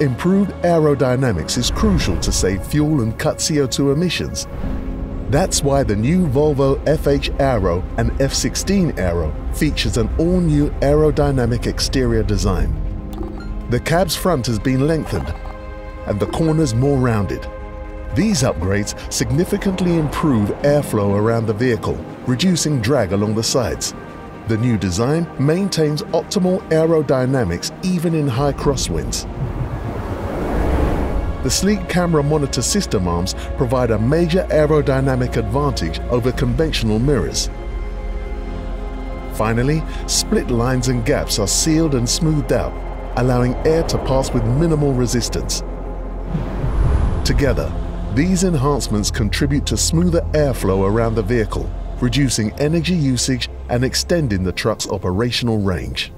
Improved aerodynamics is crucial to save fuel and cut CO2 emissions. That's why the new Volvo FH Aero and FH16 Aero features an all-new aerodynamic exterior design. The cab's front has been lengthened and the corners more rounded. These upgrades significantly improve airflow around the vehicle, reducing drag along the sides. The new design maintains optimal aerodynamics even in high crosswinds. The sleek camera monitor system arms provide a major aerodynamic advantage over conventional mirrors. Finally, split lines and gaps are sealed and smoothed out, allowing air to pass with minimal resistance. Together, these enhancements contribute to smoother airflow around the vehicle, reducing energy usage and extending the truck's operational range.